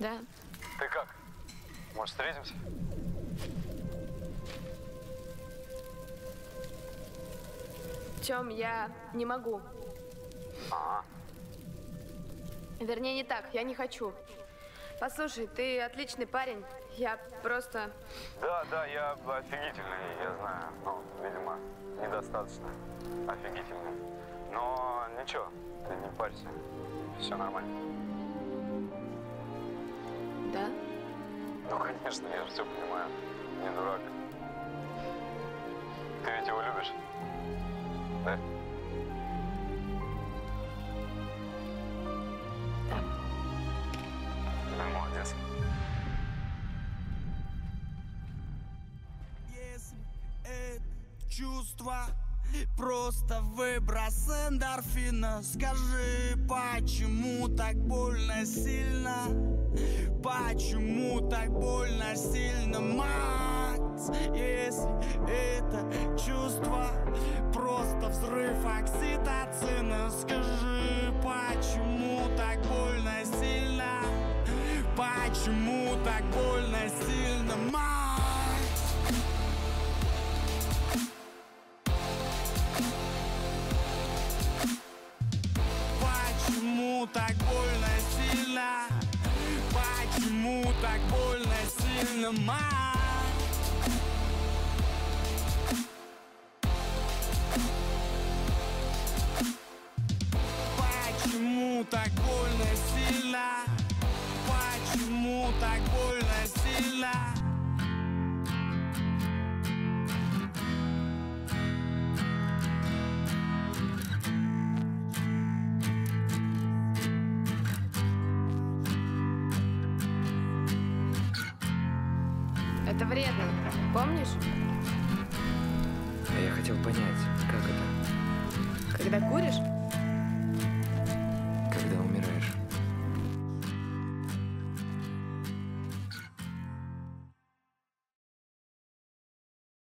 Да. Ты как? Может, встретимся? Тем, я не могу. Ага. Вернее, не так, я не хочу. Послушай, ты отличный парень. Я просто... Да, да, я офигительный, я знаю. Ну, видимо, недостаточно офигительный. Но ничего, ты не парься. Все нормально. Да? Ну, конечно, я же все понимаю. Не дурак. Ты ведь его любишь? Да? Да. Молодец. Если это чувство Просто выброс эндорфина Скажи, почему так больно сильно? Почему так больно сильно, Макс? Если это чувство Просто взрыв окситоцина Скажи, почему так больно сильно? Почему так больно сильно, Почему так больно сильно, Макс? Это вредно. Помнишь? А я хотел понять, как это? Когда куришь,